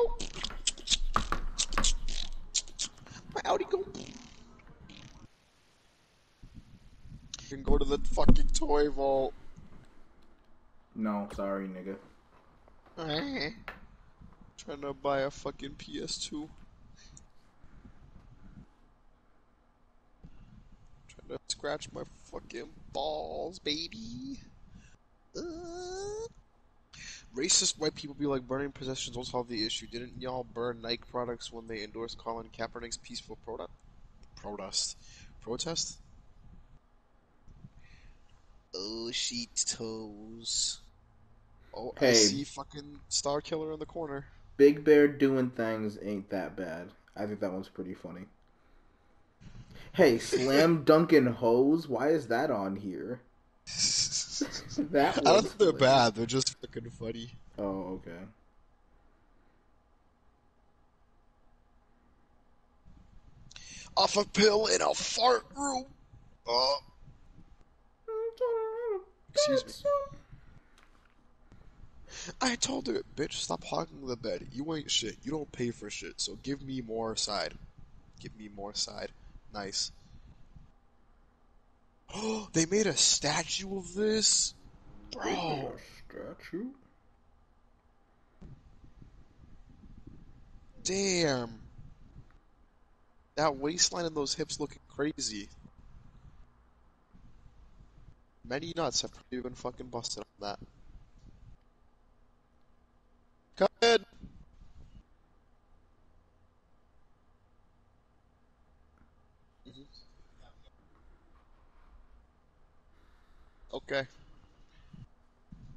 go. My Audi go. You can go to the fucking toy vault. No, sorry, nigga. Trying to buy a fucking PS2. Trying to scratch my fucking balls, baby. Uh. Racist white people be like burning possessions won't solve the issue. Didn't y'all burn Nike products when they endorsed Colin Kaepernick's peaceful product protest? Protest? Oh, sheet toes. Oh, I see fucking Starkiller in the corner. Big Bear doing things ain't that bad. I think that one's pretty funny. Hey, Slam Dunkin' Hose, why is that on here? That I don't think they're hilarious. bad. They're just fucking funny. Oh, okay. Off a pill in a fart room. Oh, excuse me. I told her, bitch, stop hogging the bed. You ain't shit. You don't pay for shit. So give me more side. Give me more side. Nice. Oh, they made a statue of this, bro. Statue? Damn. That waistline and those hips looking crazy. Many nuts have probably been fucking busted on that. Okay.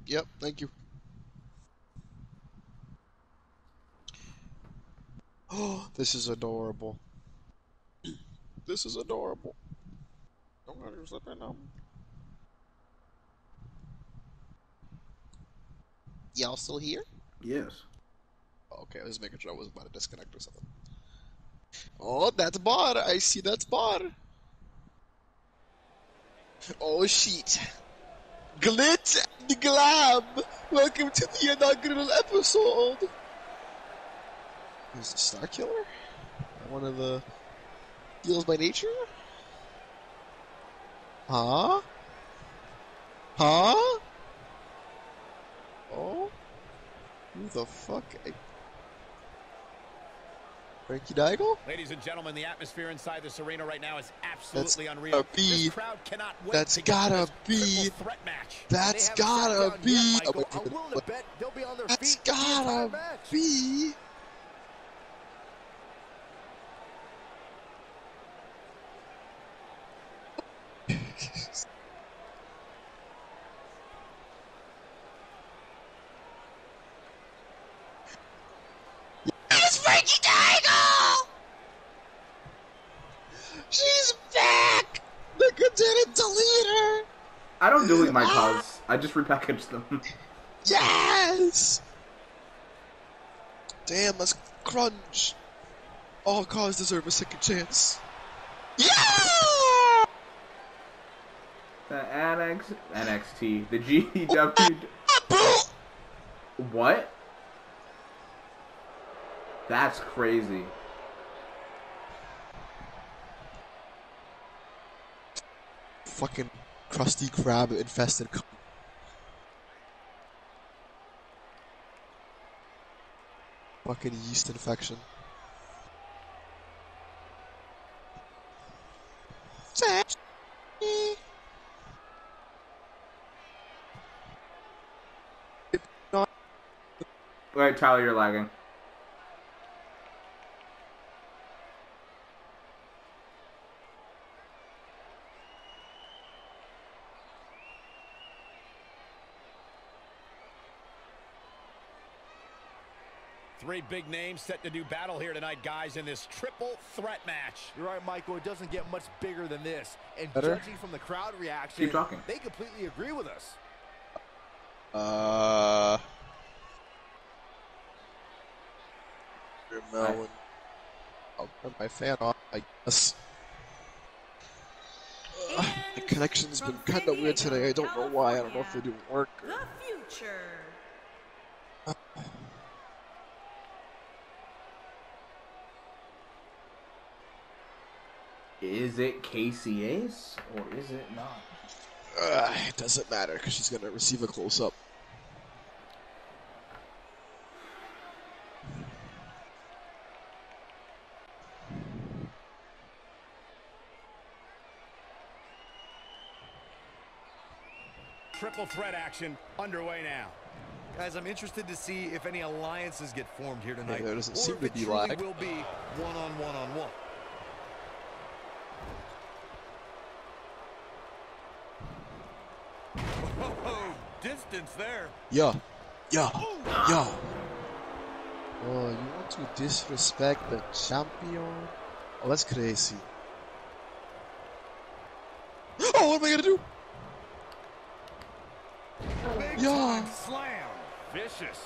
Yep, thank you. Oh, this is adorable. This is adorable. I'm gonna just let that know. Y'all still here? Yes. Okay, I was making sure I wasn't about to disconnect or something. Oh, that's Bod. I see that's Bod. Oh, shit. Glit and Glam. Welcome to the inaugural episode. Who's the Starkiller? One of the deals by nature? Huh? Huh? Oh? Who the fuck? I... Frankie Daigle? Ladies and gentlemen, the atmosphere inside this arena right now is absolutely That's unreal. This crowd cannot wait that's to gotta be- threat match. That's gotta be. yet, Michael. I'm willing to bet they'll be on their That's feet entire gotta be. It's Frankie Daigle! She's back! Nigga didn't delete her! I don't delete my cause. I just repackage them. Yes! Damn, let's crunch. All cars deserve a second chance. Yeah! the NX, NXT, the GW. What? That's crazy. Fucking crusty crab infested. Fucking yeast infection. Wait, Tyler, you're lagging. Three big names set to do battle here tonight, guys, in this triple threat match. You're right, Michael. It doesn't get much bigger than this. And Better? judging from the crowd reaction, Keep talking. they completely agree with us. Uh. Dear I'll turn my fan off, I guess. Ugh, my connection's been kind of weird today. I don't know why. I don't know if it didn't work. Or... The future. Is it Casey Ace or is it not? Uh, it doesn't matter because she's gonna receive a close up. Triple threat action underway now. Guys, I'm interested to see if any alliances get formed here tonight. there doesn't or seem if to it be truly lag. will be one on one on one. Oh, distance there. Yeah, yeah, yeah. Oh, you want to disrespect the champion? Oh, that's crazy. Oh, what am I gonna do? Big Yeah. time slam. Vicious.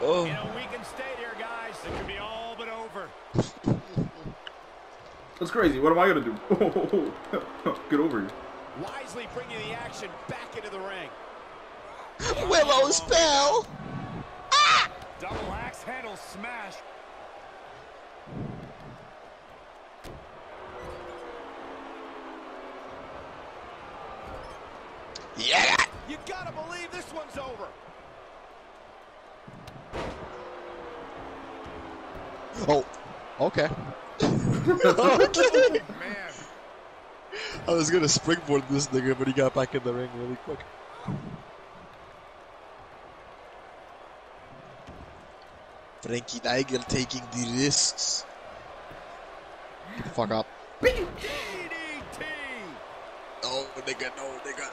Oh, In a weakened state here, guys. It could be all but over. That's crazy. What am I gonna do? Get over here. Wisely bringing the action back into the ring. Willow spell. Ah! Double axe handle smash. Yeah. You gotta believe this one's over. Oh, okay. Man, I was gonna springboard this nigga, but he got back in the ring really quick. Frankie Nigel taking the risks. Get the fuck up. DDT. No, nigga, no, nigga.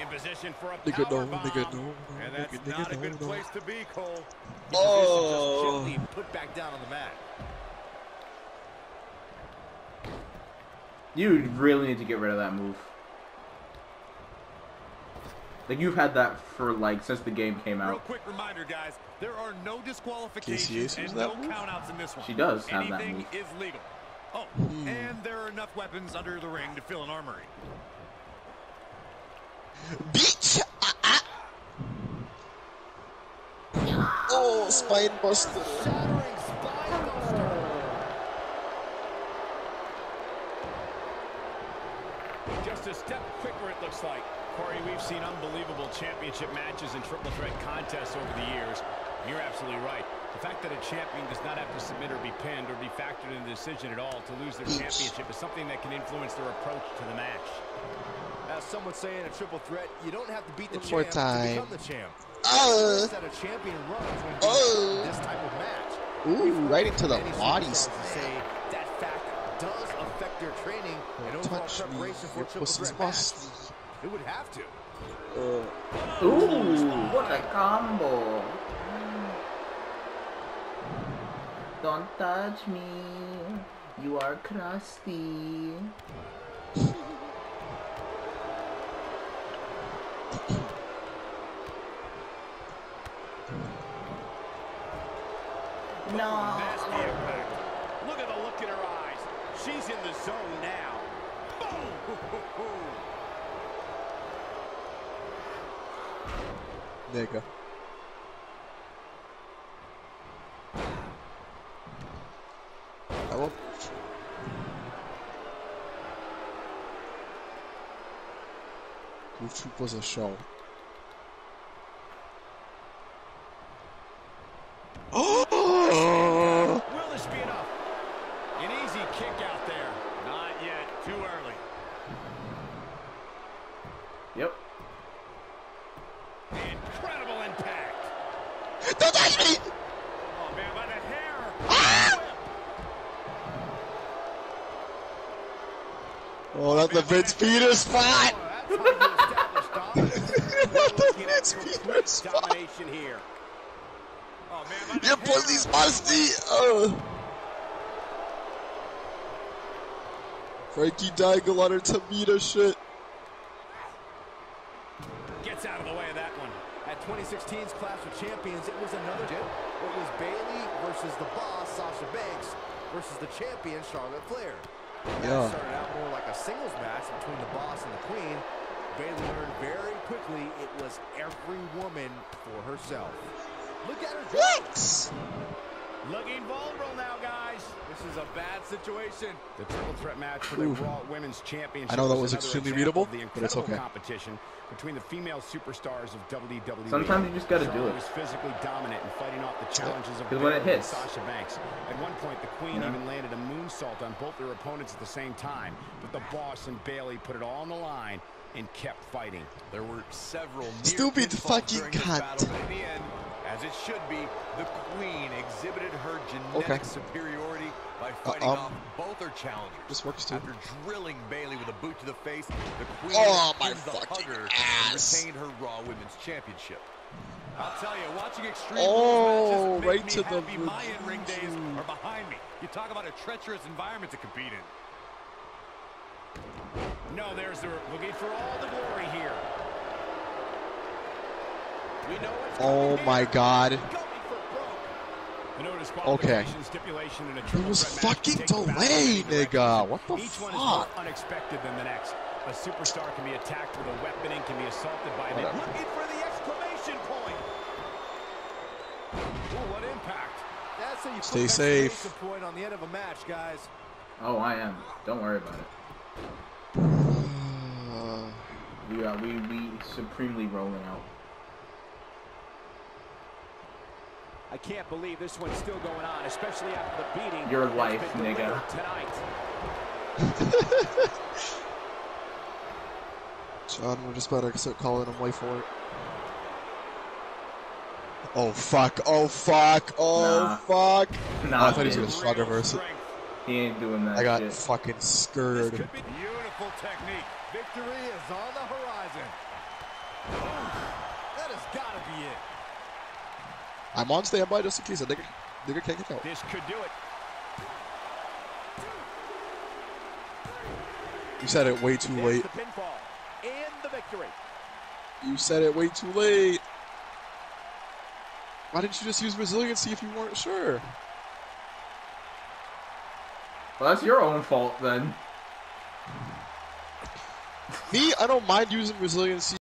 In position for a Nigga, power no, bomb. nigga, no, no, And that's nigga, not nigga, a good no, no. place to be, Cole. Oh. gently put back down on the mat. You really need to get rid of that move. Like you've had that for like since the game came out. Real out. quick reminder, guys. There are no disqualifications and that no countouts in this one. She does have that Anything move. is legal. Oh, and there are enough weapons under the ring to fill an armory. Bitch! Ah, ah. Oh, spine buster. Shattering spine buster. Just a step quicker, it looks like. Corey, we've seen unbelievable championship matches and triple threat contests over the years. You're absolutely right. The fact that a champion does not have to submit or be pinned or be factored in the decision at all to lose their championship is something that can influence their approach to the match. As someone saying a triple threat, you don't have to beat the One champ time. to become the champ. Uh, that a champion runs when Oh. this type of match. ooh, right into the Many body training and overall Touch me, preparation for a your triple pussy's threat match. It would have to. Uh, Ooh, what a combo! Don't touch me. You are crusty. No. Look at the look in her eyes. She's in the zone now. Boom! won't. Goof was a show. Oh! Will this be enough? An easy kick out there. Not yet. Too early. Yep. Incredible impact. Don't touch me! Oh, man, by the hair. Oh, that's the Vince Peters spot! The Vince Peters spot! here. Oh, man, Your pussy's musty! Uh. Frankie Daigle on her Tamita shit. Gets out of the way of that one. At 2016's Clash of Champions, it was another dip. It was Bayley versus the boss, Sasha Banks, versus the champion, Charlotte Flair. Yeah. started out more like a singles match between the boss and the queen. Bayley learned very quickly it was every woman for herself. Look at her go. What? Looking vulnerable now, guys. This is a bad situation. The triple threat match for the Oof. Raw Women's Championship. I know that was extremely readable, the but it's okay. competition between the female superstars of WWE. Sometimes you just gotta do Charlotte it. was physically dominant and fighting off the challenges of 'Cause when it Bayley hits. Sasha Banks. At one point, the Queen Yeah. even landed a moonsault on both their opponents at the same time. But the Boss and Bayley put it all on the line and kept fighting. There were several Stupid fucking during this cunt. Battle, but in the end, as it should be, the Queen exhibited her genetic Okay. superiority by fighting um, off both her challengers. This works too. After drilling Bayley with a boot to the face, the Queen Oh, my fucking ass. retained her Raw Women's Championship. I'll tell you, watching Extreme Oh, Rules matches right to me the happy my in-ring days are behind me. You talk about a treacherous environment to compete in. No, there's the looking for all the glory here. We know what's Oh my god. Going for broke. The no Okay. disqualification stipulation in a It was fucking can take the battle in delayed, nigga. What the Each one is fuck? unexpected than the next. A superstar can be attacked with a weapon and can be assaulted by an looking for the exclamation point. Ooh, what impact. That's how you Stay put safe. exclamation point on the end of a match, guys. Oh, I am. Don't worry about it. We are we we supremely rolling out. I can't believe this one's still going on, especially after the beating. Your life, nigga. Tonight. John, we're just about to start calling him wait for it. Oh fuck, oh fuck, oh Nah. fuck. Nah, I thought he was dude. gonna slug reverse it. He ain't doing that I got shit. fucking This scared. beautiful technique. Victory is on the horizon. That has got to be it. I'm on standby just in case a nigga, nigga can't get out. This could do it. You said it way too late. the pinfall and the victory. You said it way too late. Why didn't you just use resiliency if you weren't sure? Well, that's your own fault then. Me, I don't mind using resiliency